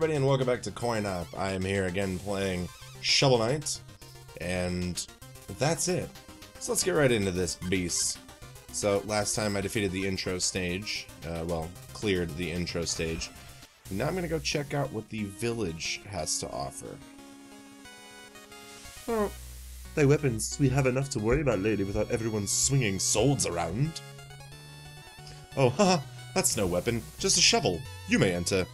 everybody, and welcome back to Coin Op. I am here again playing Shovel Knight, and that's it. So let's get right into this beast. So last time I defeated the intro stage, uh, well, cleared the intro stage. Now I'm gonna go check out what the village has to offer. Oh, by weapons, we have enough to worry about, lady, without everyone swinging swords around. Oh, haha, that's no weapon, just a shovel. You may enter.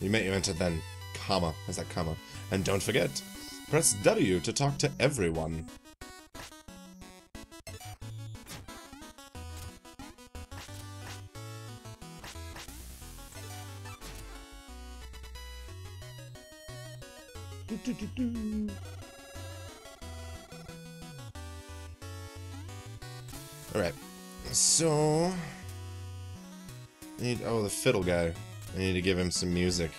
You may enter then, comma, as that comma. And don't forget, press W to talk to everyone. Do, do, do. Alright, so... Need, oh, the fiddle guy. I need to give him some music.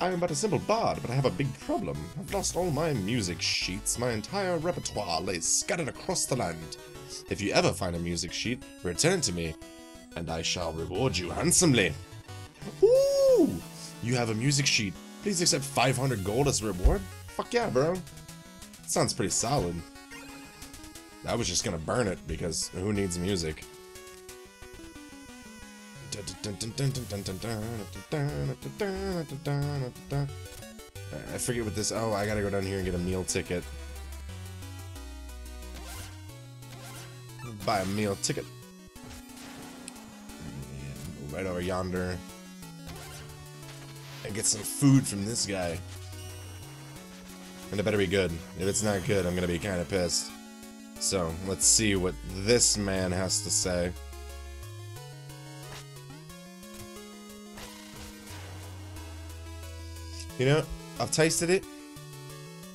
I am but a simple bard, but I have a big problem. I've lost all my music sheets. My entire repertoire lays scattered across the land. If you ever find a music sheet, return it to me, and I shall reward you handsomely. Ooh! You have a music sheet. Please accept 500 gold as a reward? Fuck yeah, bro. Sounds pretty solid. I was just gonna burn it, because who needs music? I forget what this. Oh, I gotta go down here and get a meal ticket. Buy a meal ticket. Right over yonder. And get some food from this guy. And it better be good. If it's not good, I'm gonna be kind of pissed. So, let's see what this man has to say. You know, I've tasted it.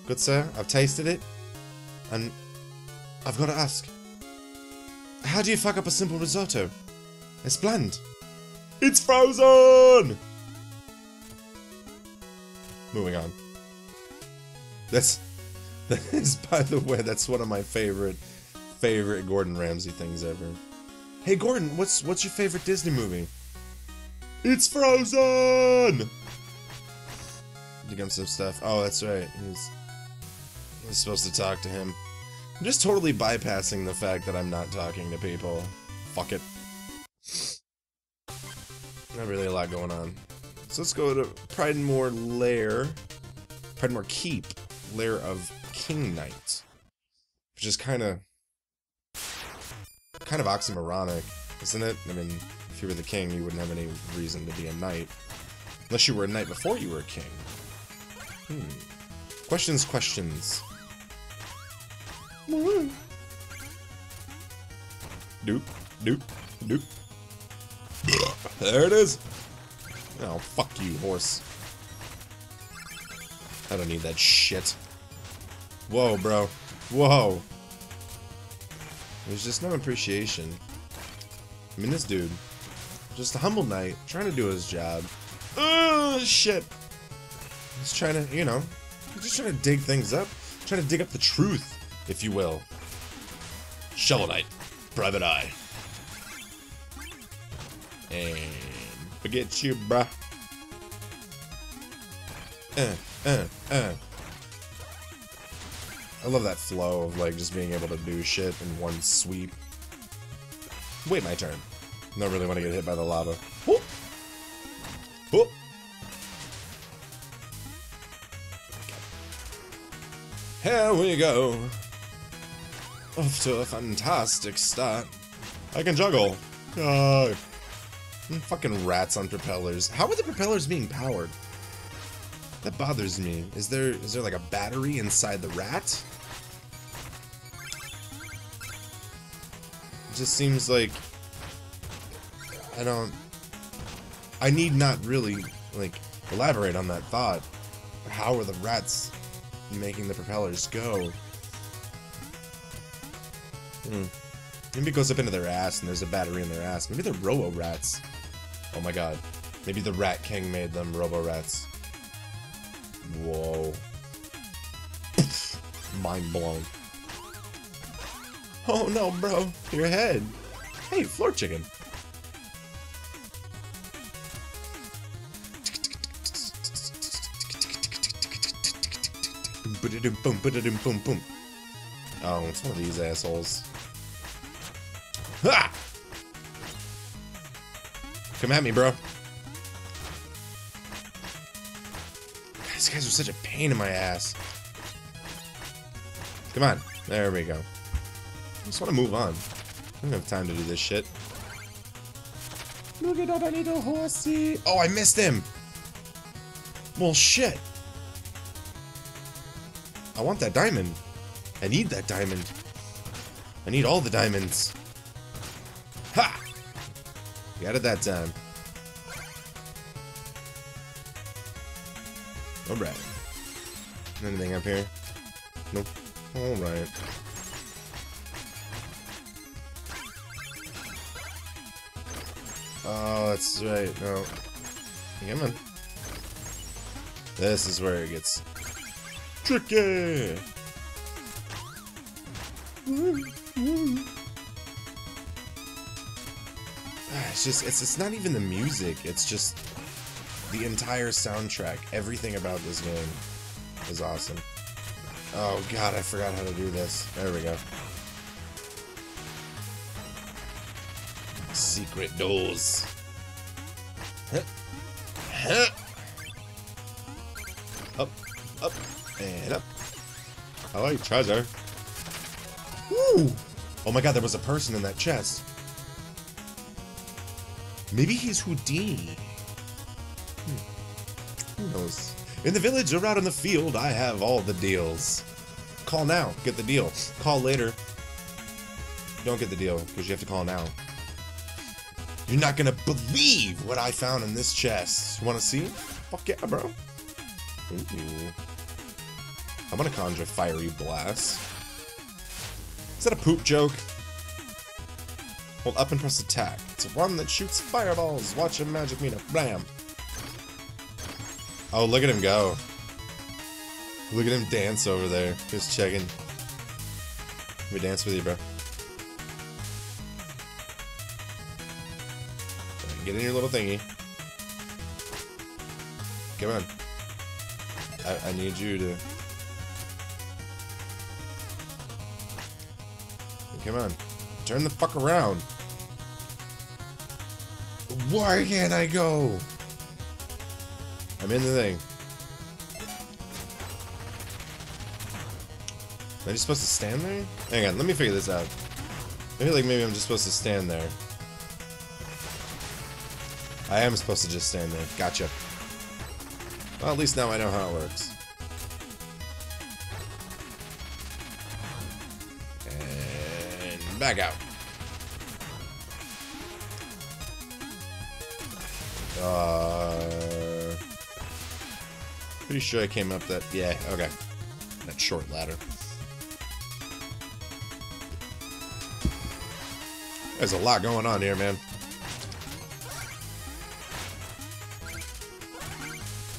Good sir, I've tasted it. And I've got to ask. How do you fuck up a simple risotto? It's bland. It's frozen! Moving on. That's that is by the way, that's one of my favorite favorite Gordon Ramsay things ever. Hey Gordon, what's what's your favorite Disney movie? It's Frozen! Become some stuff. Oh, that's right. He's, he's supposed to talk to him. I'm just totally bypassing the fact that I'm not talking to people. Fuck it. Not really a lot going on. So let's go to Pridemoor Lair. Pridemoor Keep. Lair of King Knight. Which is kind of... Kind of oxymoronic, isn't it? I mean, if you were the king, you wouldn't have any reason to be a knight. Unless you were a knight before you were a king. Hmm. Questions, questions. Doop, doop, doop. There it is. Oh, fuck you, horse. I don't need that shit. Whoa, bro. Whoa. There's just no appreciation. I mean, this dude, just a humble knight, trying to do his job. Oh, shit. He's trying to, you know, just trying to dig things up. Trying to dig up the truth, if you will. Shovel Knight, Private Eye. And forget you, bruh. Uh, uh, uh. I love that flow of like just being able to do shit in one sweep. Wait my turn. Don't really want to get hit by the lava. We go. Off to a fantastic start. I can juggle. Uh, fucking rats on propellers. How are the propellers being powered? That bothers me. Is there is there like a battery inside the rat? It just seems like I don't I need not really like elaborate on that thought. How are the rats making the propellers go? Hmm. Maybe it goes up into their ass and there's a battery in their ass. Maybe they're robo-rats. Oh my god. Maybe the Rat King made them robo-rats. Whoa. Mind blown. Oh no, bro. Your head. Hey, floor chicken. Oh, it's one of these assholes. Ha! Come at me, bro. These guys are such a pain in my ass. Come on. There we go. I just want to move on. I don't have time to do this shit. Look at that little horsey. Oh, I missed him. Well, shit. I want that diamond. I need that diamond. I need all the diamonds. Ha! Got it that time. Alright. Anything up here? Nope. Alright. Oh, that's right. No. Come on. This is where it gets tricky. Ah, It's just, it's, it's not even the music, it's just the entire soundtrack. Everything about this game is awesome. Oh god, I forgot how to do this. There we go. Secret doors. Huh. Huh. Up, up, and up. I like treasure. Oh my god, there was a person in that chest. Maybe he's Houdini. Hmm. Who knows? In the village or out in the field, I have all the deals. Call now, get the deal. Call later. Don't get the deal, because you have to call now. You're not gonna believe what I found in this chest. Wanna see? Fuck yeah, bro. I'm gonna conjure fiery blast. Is that a poop joke? Hold up and press attack. It's one that shoots fireballs. Watch a magic meter. Blam. Oh, look at him go. Look at him dance over there. Just checking. Let me dance with you, bro. Get in your little thingy. Come on. I, I need you to... Come on. Turn the fuck around. Why can't I go? I'm in the thing. Am I just supposed to stand there? Hang on, let me figure this out. I feel like maybe I'm just supposed to stand there. I am supposed to just stand there. Gotcha. Well, at least now I know how it works. Back out. Uh, pretty sure I came up that. Yeah, okay. That short ladder. There's a lot going on here, man.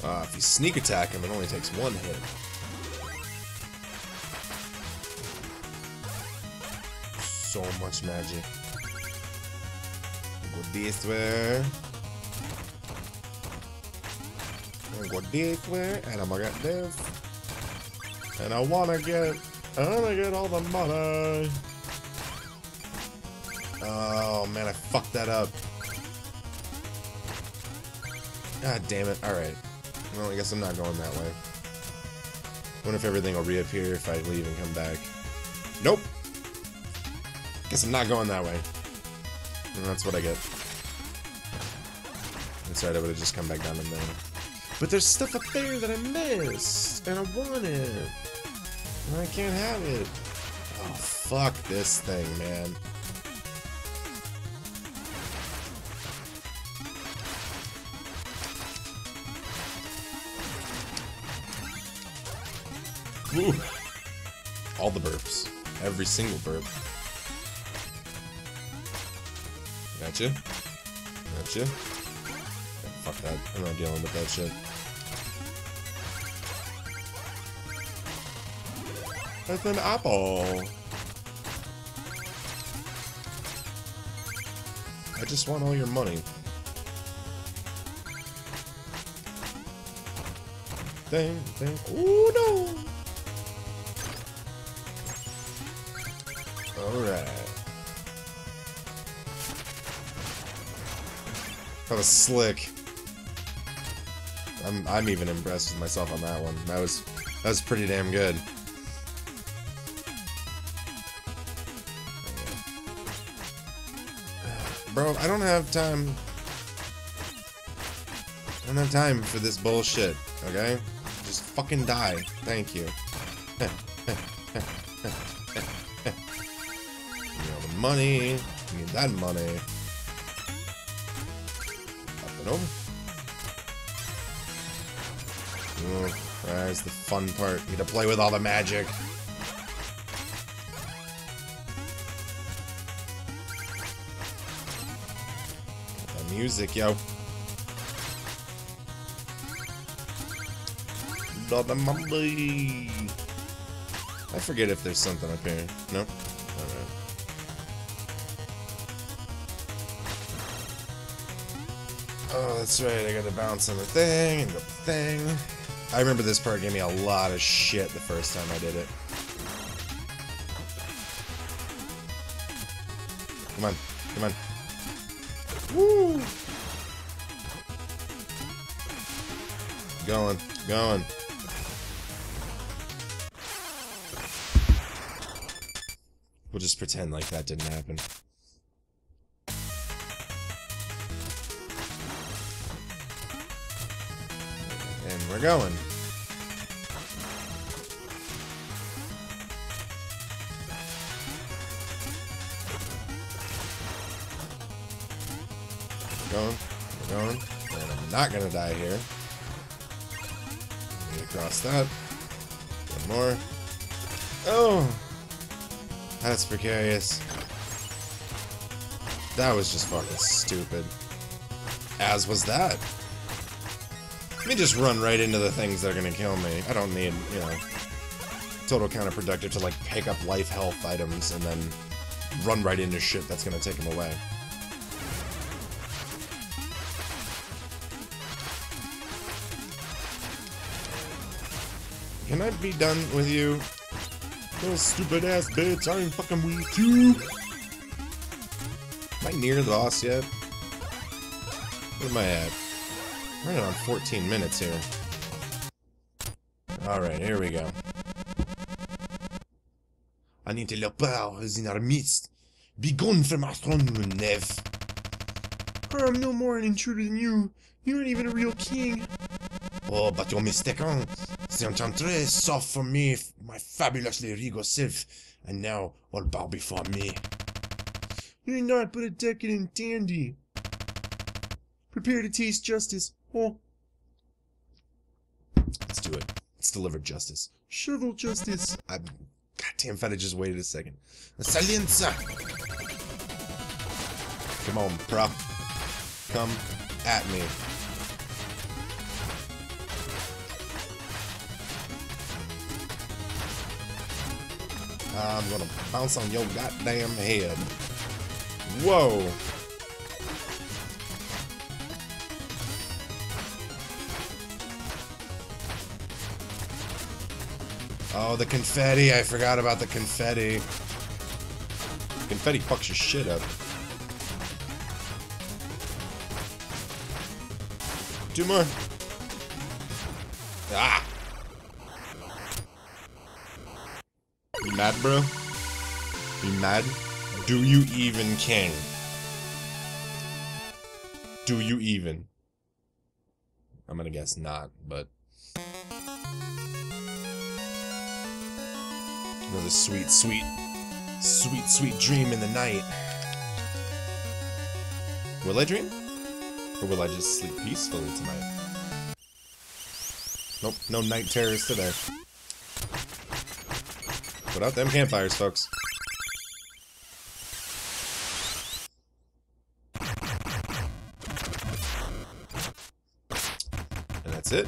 Uh, if you sneak attack him, it only takes one hit. So much magic. Go this way. I'm go this way, and I'm gonna get this. And I wanna get, I wanna get all the money. Oh man, I fucked that up. God damn it. Alright. Well, I guess I'm not going that way. Wonder if everything will reappear if I leave and come back. Nope. Guess I'm not going that way. And that's what I get. Right, I would have just come back down in there. But there's stuff up there that I missed, and I want it. And I can't have it. Oh, fuck this thing, man. Ooh. All the burps. Every single burp. Gotcha. Gotcha. Fuck that. I'm not dealing with that shit. That's an apple. I just want all your money. Dang, dang. Oh no! Alright. That was slick. I'm I'm even impressed with myself on that one. That was that was pretty damn good. Bro, I don't have time. I don't have time for this bullshit, okay? Just fucking die. Thank you. you know, the money. You need that money. Oh, there's the fun part. You get to play with all the magic. The music, yo. I forget if there's something up here. No? That's right. I gotta bounce on the thing and the thing. I remember this part gave me a lot of shit the first time I did it. Come on. Come on. Woo! Going. Going. We'll just pretend like that didn't happen. We're going. Going, we're going, and I'm not gonna die here. Get across that. One more. Oh! That's precarious. That was just fucking stupid. As was that. Let me just run right into the things that are gonna kill me. I don't need, you know, total counterproductive to like pick up life health items and then run right into shit that's gonna take them away. Can I be done with you? Those stupid ass bitch, I ain't fucking with you. Am I near the boss yet? Where am I at? I'm running on 14 minutes here. Alright, here we go. I need Un interloper is in our midst. Begone from our throne room, Nev. I'm no more an intruder than you. You aren't even a real king. Oh, but you're mistaken. The Enchantress sought for me, my fabulously regal self, and now all bow before me. You're not but a decadent dandy. Prepare to taste justice. Let's do it. Let's deliver justice. Shovel justice. I'm... Goddamn if I just waited a second. Salienza! Come on, prop. Come at me. I'm gonna bounce on your goddamn head. Whoa! Oh, the confetti. I forgot about the confetti. Confetti fucks your shit up. Two more. Ah! You mad, bro? You mad? Do you even king? Do you even? I'm gonna guess not, but... Another sweet, sweet, sweet, sweet dream in the night. Will I dream? Or will I just sleep peacefully tonight? Nope, no night terrors today. Put out them campfires, folks. And that's it.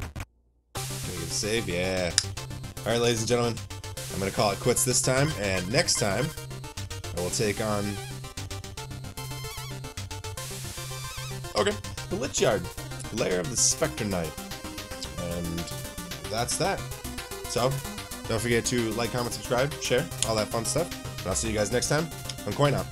Save? Yeah. Alright, ladies and gentlemen. I'm gonna call it quits this time, and next time, I will take on... Okay, the Lich Yard, Lair of the Spectre Knight. And that's that. So, don't forget to like, comment, subscribe, share, all that fun stuff. And I'll see you guys next time on Coin Op.